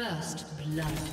First blood.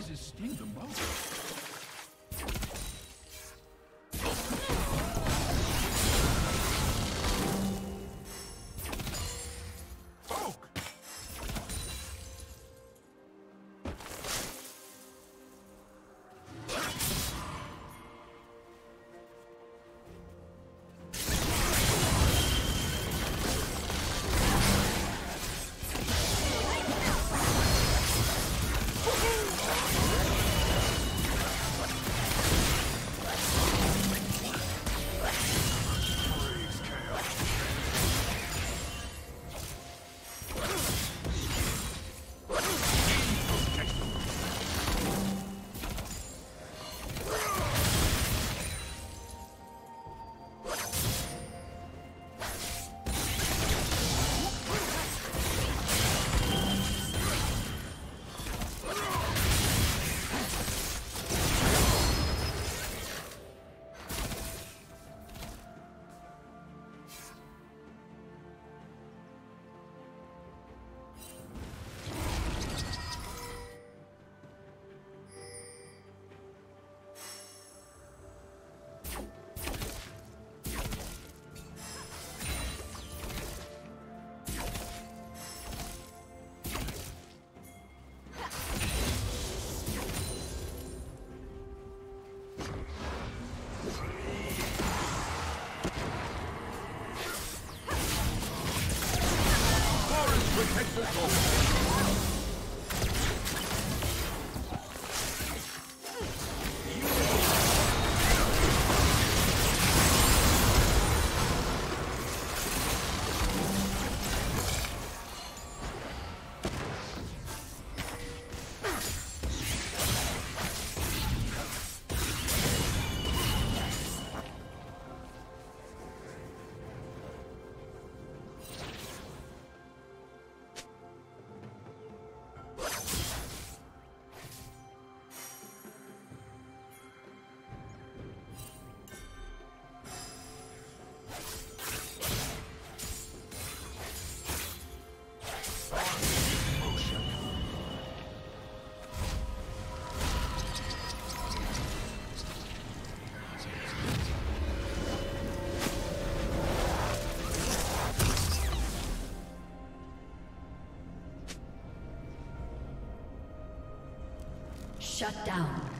Sting the most. Difficult. Shut down.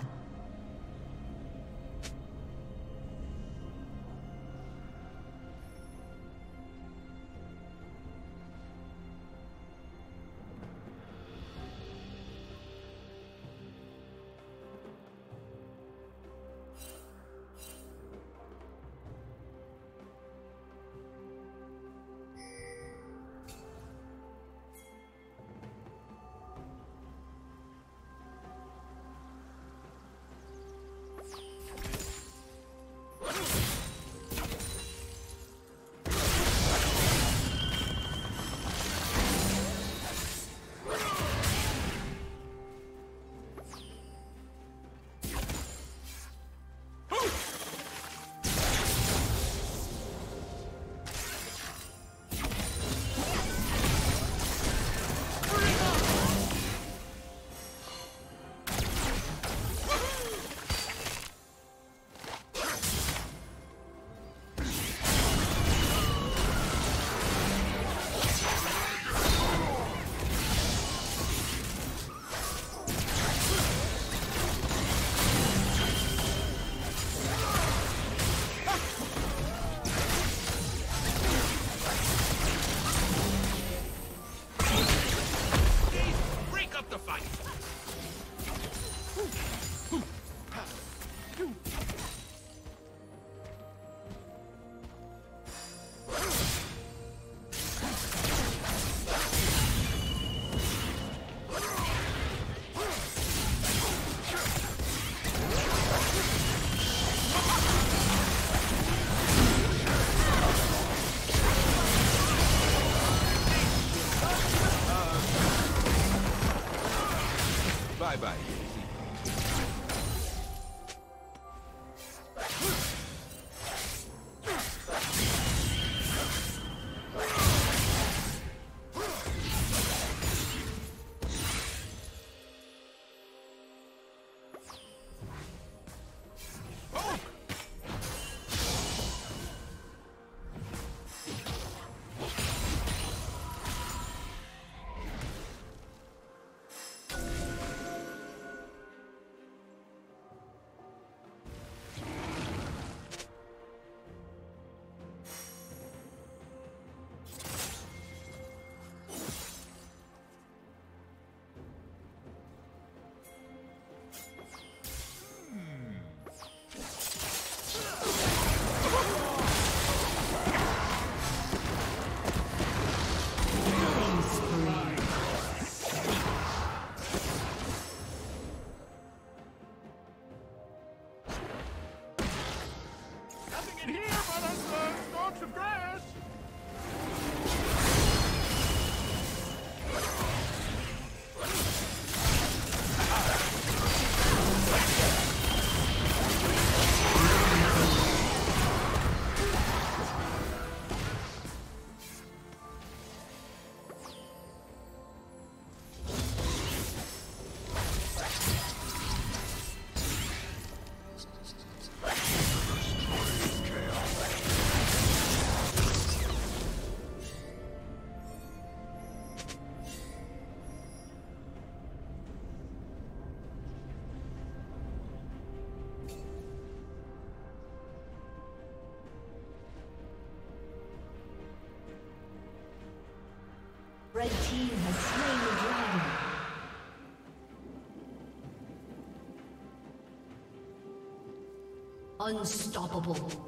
Unstoppable.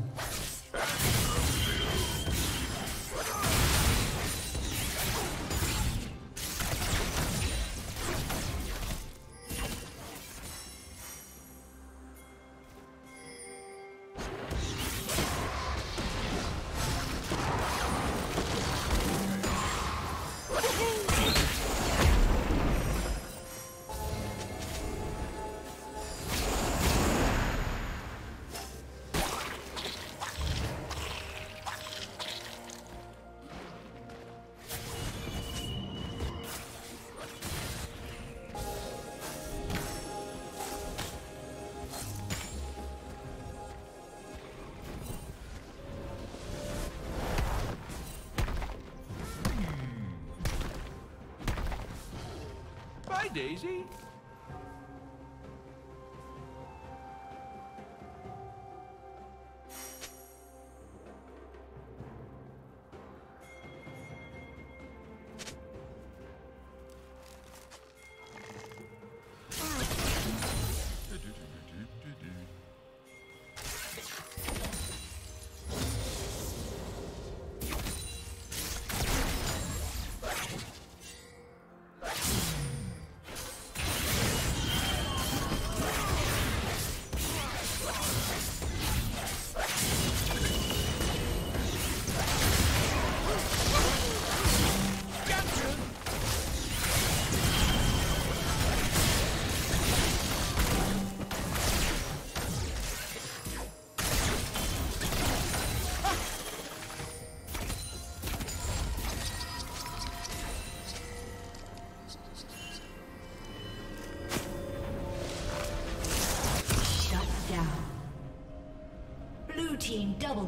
Daisy.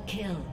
Kill.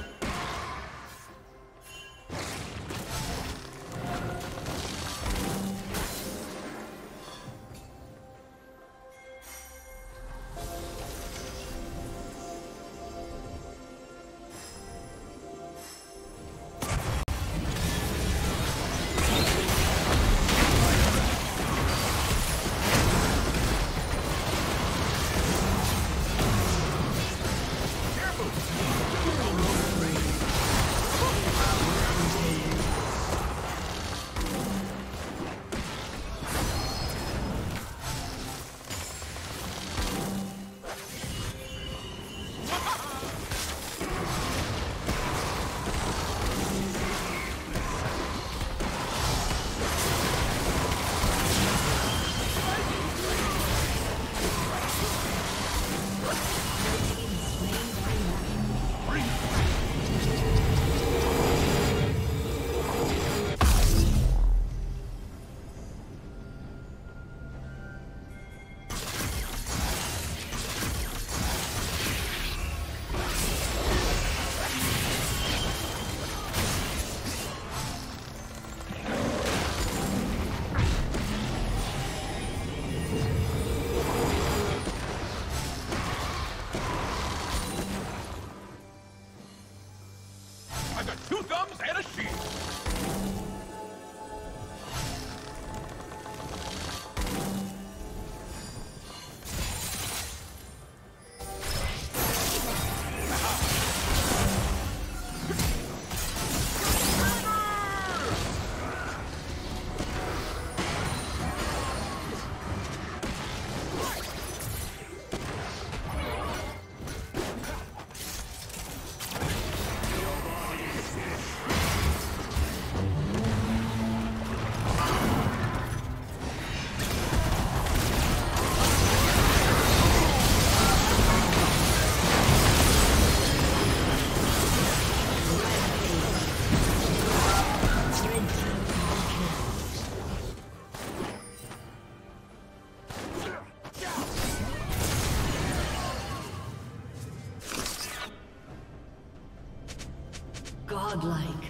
Godlike.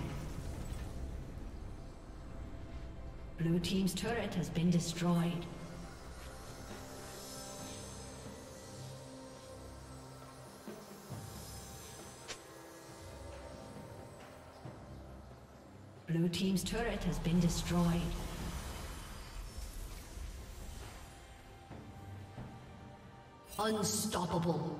Blue Team's turret has been destroyed. Blue Team's turret has been destroyed. Unstoppable.